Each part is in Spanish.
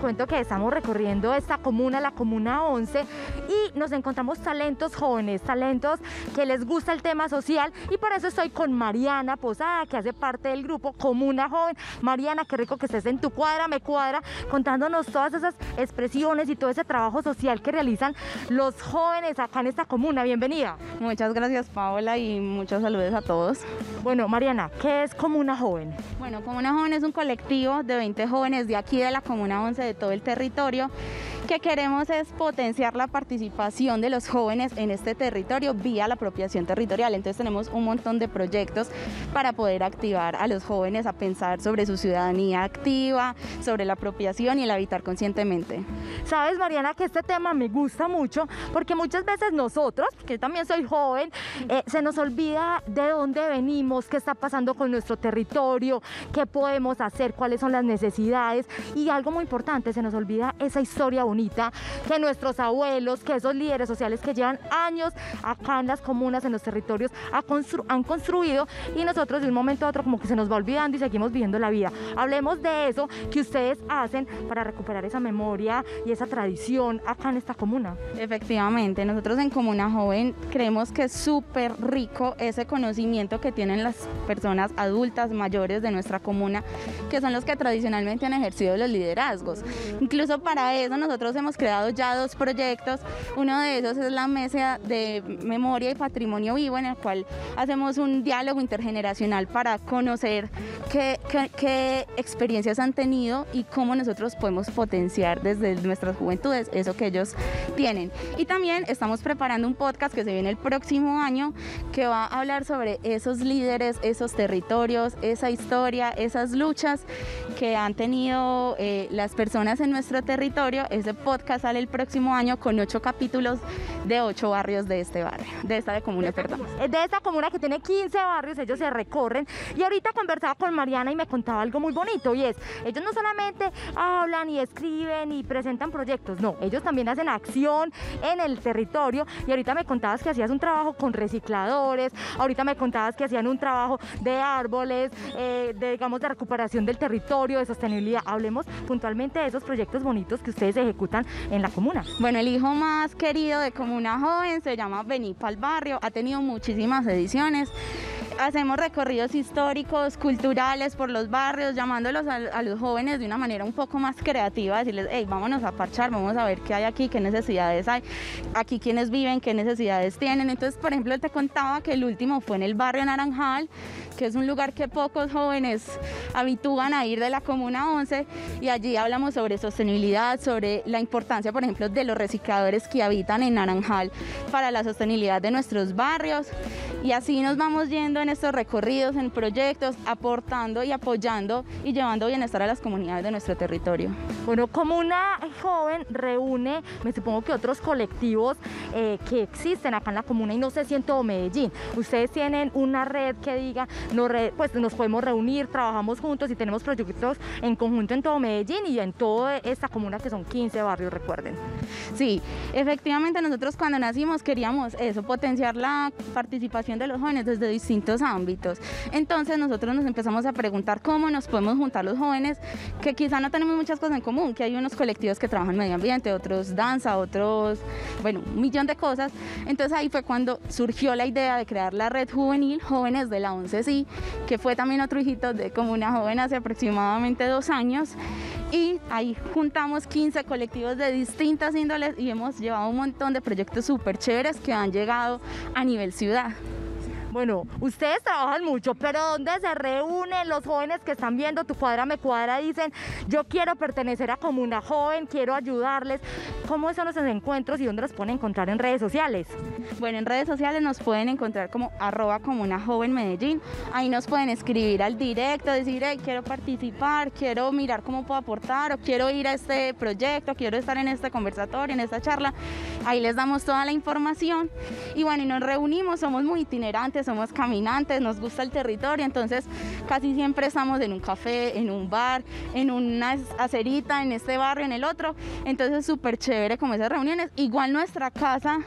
cuento que estamos recorriendo esta comuna, la comuna 11, y nos encontramos talentos jóvenes, talentos que les gusta el tema social y por eso estoy con Mariana Posada, que hace parte del grupo Comuna Joven. Mariana, qué rico que estés en tu cuadra, me cuadra, contándonos todas esas expresiones y todo ese trabajo social que realizan los jóvenes acá en esta comuna. Bienvenida. Muchas gracias Paola y muchos saludos a todos. Bueno, Mariana, ¿qué es Comuna Joven? Bueno, Comuna Joven es un colectivo de 20 jóvenes de aquí de la Comuna 11 de todo el territorio que queremos es potenciar la participación de los jóvenes en este territorio vía la apropiación territorial. Entonces tenemos un montón de proyectos para poder activar a los jóvenes a pensar sobre su ciudadanía activa, sobre la apropiación y el habitar conscientemente. Sabes, Mariana, que este tema me gusta mucho porque muchas veces nosotros, que también soy joven, eh, se nos olvida de dónde venimos, qué está pasando con nuestro territorio, qué podemos hacer, cuáles son las necesidades y algo muy importante, se nos olvida esa historia bonita que nuestros abuelos, que esos líderes sociales que llevan años acá en las comunas, en los territorios, han construido y nosotros de un momento a otro como que se nos va olvidando y seguimos viviendo la vida. Hablemos de eso que ustedes hacen para recuperar esa memoria y esa tradición acá en esta comuna. Efectivamente, nosotros en Comuna Joven creemos que es súper rico ese conocimiento que tienen las personas adultas mayores de nuestra comuna, que son los que tradicionalmente han ejercido los liderazgos. Incluso para eso nosotros hemos creado ya dos proyectos. Uno de esos es la mesa de memoria y patrimonio vivo, en el cual hacemos un diálogo intergeneracional para conocer qué, experiencias han tenido y cómo nosotros podemos potenciar desde nuestras juventudes eso que ellos tienen. Y también estamos preparando un podcast que se viene el próximo año que va a hablar sobre esos líderes, esos territorios, esa historia, esas luchas que han tenido eh, las personas en nuestro territorio. Ese podcast sale el próximo año con ocho capítulos de ocho barrios de este barrio, de esta comuna, perdón. De esta comuna que tiene 15 barrios, ellos se recorren. Y ahorita conversaba con Mariana y me contaba algo muy bonito y es, ellos no solamente hablan y escriben y presentan proyectos, no, ellos también hacen acción en el territorio. Y ahorita me contabas que hacías un trabajo con recicladores, ahorita me contabas que hacían un trabajo de árboles, eh, de, digamos, de recuperación del territorio, de sostenibilidad. Hablemos puntualmente de esos proyectos bonitos que ustedes ejecutan en la comuna. Bueno, el hijo más querido de Comuna Joven se llama Benipa al Barrio, ha tenido muchísimas ediciones hacemos recorridos históricos, culturales por los barrios, llamándolos a, los jóvenes de una manera un poco más creativa, decirles, hey, vámonos a parchar, vamos a ver qué hay aquí, qué necesidades hay, aquí quienes viven, qué necesidades tienen. Entonces, por ejemplo, te contaba que el último fue en el barrio Naranjal, que es un lugar que pocos jóvenes habitúan a ir de la Comuna 11 y allí hablamos sobre sostenibilidad, sobre la importancia, por ejemplo, de los recicladores que habitan en Naranjal para la sostenibilidad de nuestros barrios y así nos vamos yendo en estos recorridos, en proyectos, aportando y apoyando y llevando bienestar a las comunidades de nuestro territorio. Bueno, como una joven reúne, me supongo que otros colectivos eh, que existen acá en la comuna y no sé si en todo Medellín. Ustedes tienen una red que diga, pues nos podemos reunir, trabajamos juntos y tenemos proyectos en conjunto en todo Medellín y en toda esta comuna que son 15 barrios, recuerden. Sí, efectivamente nosotros cuando nacimos queríamos eso, potenciar la participación de los jóvenes desde distintos ámbitos. Entonces nosotros nos empezamos a preguntar cómo nos podemos juntar los jóvenes, que quizá no tenemos muchas cosas en común, que hay unos colectivos que trabajan medio ambiente, otros danza, otros, bueno, un millón de cosas. Entonces ahí fue cuando surgió la idea de crear la red juvenil Jóvenes de la 11 sí, que fue también otro hijito de como una joven hace aproximadamente dos años. Y ahí juntamos 15 colectivos de distintas índoles y hemos llevado un montón de proyectos súper chéveres que han llegado a nivel ciudad. Bueno, ustedes trabajan mucho, pero ¿dónde se reúnen los jóvenes que están viendo tu cuadra me cuadra? Dicen, yo quiero pertenecer a Comuna Joven, quiero ayudarles. ¿Cómo son esos encuentros y dónde los pueden encontrar en redes sociales? Bueno, en redes sociales nos pueden encontrar como arroba Comuna Joven Medellín. Ahí nos pueden escribir al directo, decir, hey, quiero participar, quiero mirar cómo puedo aportar o quiero ir a este proyecto, quiero estar en este conversatorio, en esta charla. Ahí les damos toda la información y bueno, y nos reunimos, somos muy itinerantes somos caminantes, nos gusta el territorio, entonces casi siempre estamos en un café, en un bar, en una acerita, en este barrio, en el otro. Entonces es súper chévere como esas reuniones. Igual nuestra casa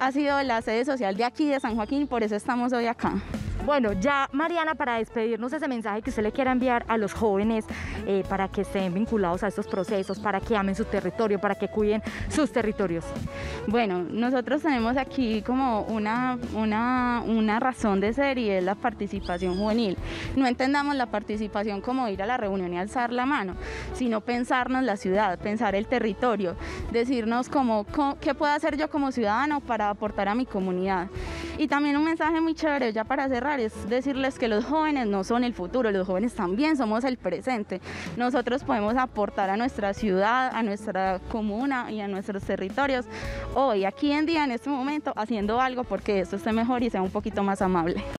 ha sido la sede social de aquí, de San Joaquín, por eso estamos hoy acá. Bueno, ya Mariana, para despedirnos ese mensaje que usted le quiera enviar a los jóvenes eh, para que estén vinculados a estos procesos, para que amen su territorio, para que cuiden sus territorios. Bueno, nosotros tenemos aquí como una, una, una razón de ser y es la participación juvenil. No entendamos la participación como ir a la reunión y alzar la mano, sino pensarnos la ciudad, pensar el territorio, decirnos como, qué puedo hacer yo como ciudadano para aportar a mi comunidad. Y también un mensaje muy chévere ya para cerrar es decirles que los jóvenes no son el futuro, los jóvenes también somos el presente. Nosotros podemos aportar a nuestra ciudad, a nuestra comuna y a nuestros territorios hoy, aquí en día, en este momento, haciendo algo porque esto esté mejor y sea un poquito más amable.